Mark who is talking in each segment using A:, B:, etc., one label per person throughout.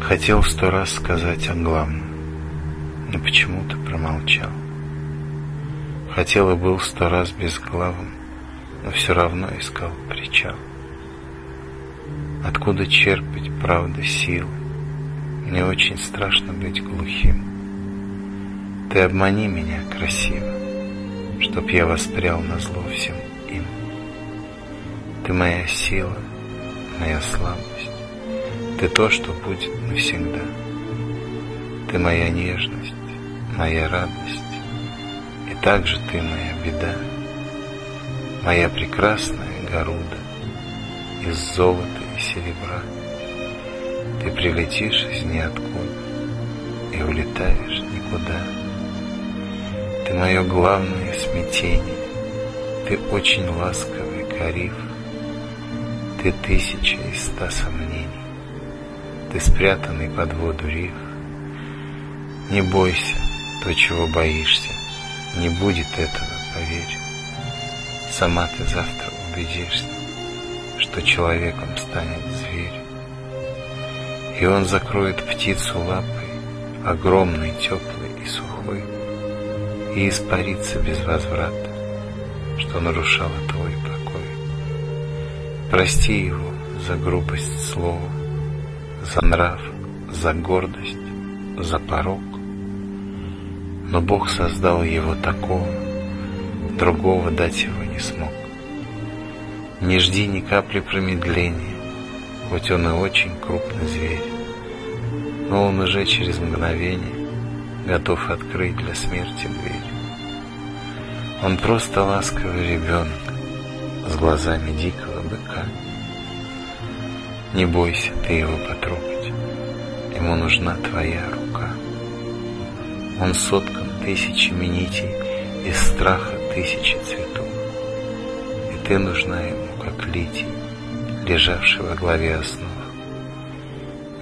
A: Хотел сто раз сказать о главном, но почему-то промолчал. Хотел и был сто раз безглавым, но все равно искал причал. Откуда черпать, правда, силы? Мне очень страшно быть глухим. Ты обмани меня красиво, Чтоб я воспрял на зло всем им. Ты моя сила, моя слабость, Ты то, что будет навсегда. Ты моя нежность, моя радость, И также ты моя беда, Моя прекрасная горуда Из золота и серебра. Ты прилетишь из ниоткуда И улетаешь никуда. Ты мое главное смятение, Ты очень ласковый кариф, Ты тысяча из ста сомнений, Ты спрятанный под воду риф. Не бойся то, чего боишься, Не будет этого, поверь. Сама ты завтра убедишься, Что человеком станет зверь. И он закроет птицу лапой, Огромной, теплой и сухой, И испарится без возврата, Что нарушало твой покой. Прости его за грубость слова, За нрав, за гордость, за порог. Но Бог создал его такого, Другого дать его не смог. Не жди ни капли промедления, Хоть он и очень крупный зверь, но он уже через мгновение готов открыть для смерти дверь. Он просто ласковый ребенок с глазами дикого быка. Не бойся ты его потрогать, ему нужна твоя рука. Он соткан тысячами нитей из страха тысячи цветов, и ты нужна ему, как литий, лежавший во главе основ.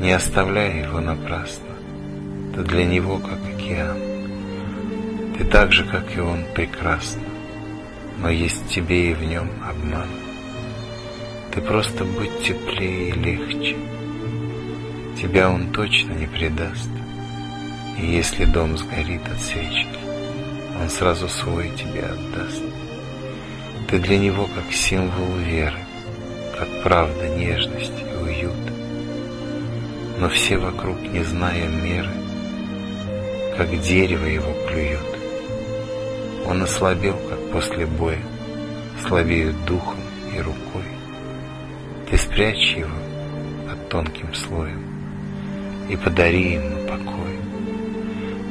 A: Не оставляй его напрасно, ты для него, как океан. Ты так же, как и он, прекрасна, но есть в тебе и в нем обман. Ты просто будь теплее и легче, тебя он точно не предаст. И если дом сгорит от свечки, он сразу свой тебе отдаст. Ты для него как символ веры, как правда, нежность и уют. Но все вокруг, не зная меры, как дерево его клюют. Он ослабел, как после боя, слабеют духом и рукой. Ты спрячь его под тонким слоем и подари ему покой.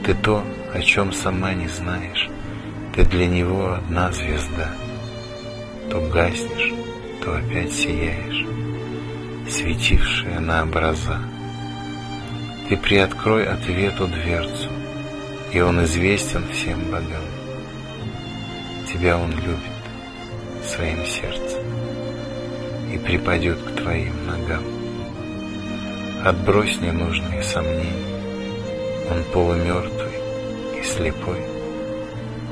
A: Ты то, о чем сама не знаешь, ты для него одна звезда — то гаснешь, то опять сияешь, светившая на образа. Ты приоткрой ответу дверцу, и он известен всем богам. Тебя он любит своим сердцем и припадет к твоим ногам. Отбрось ненужные сомнения, он полумертвый и слепой,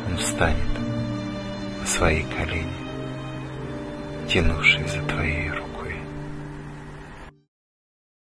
A: он встанет на свои колени тянувший за твоей рукой.